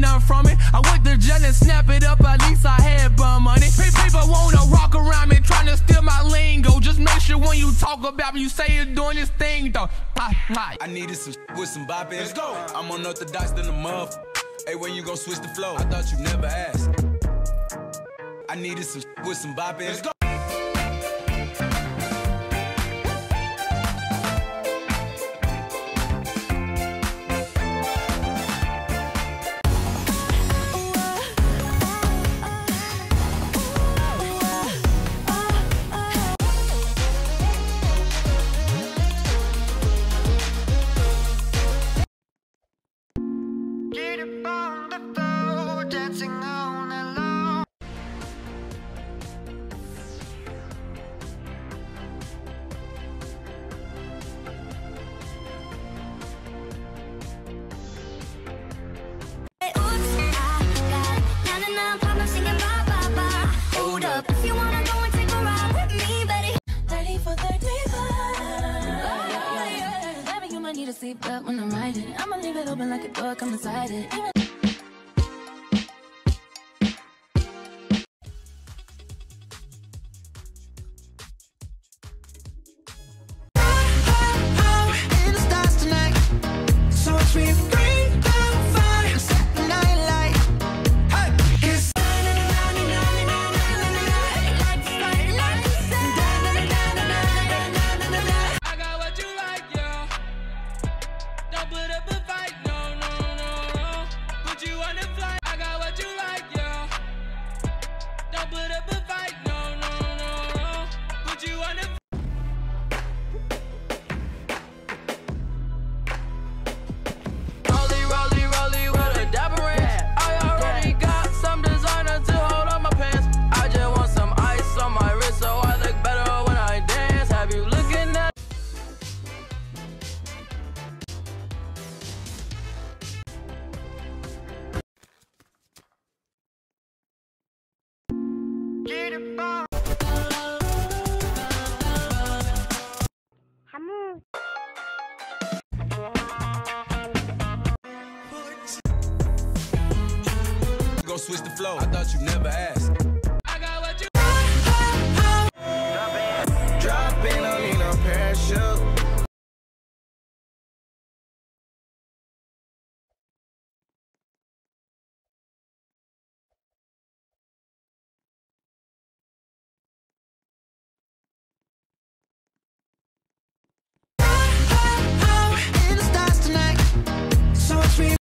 nothing from it. I went to jail and snap it up, at least I had bum money. Pe- People wanna rock around me, trying to steal my lingo. Just make sure when you talk about me, you say you're doing this thing though. I needed some with some bop in. Let's go. I'm unorthodox than a muff. Hey, when you gon' switch the flow? I thought you never asked. I needed some with some bop in. Let's go. Seatbelt when I'm riding. I'ma leave it open like a door, come inside it. Even switch the flow? I thought you never asked.